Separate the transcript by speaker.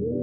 Speaker 1: you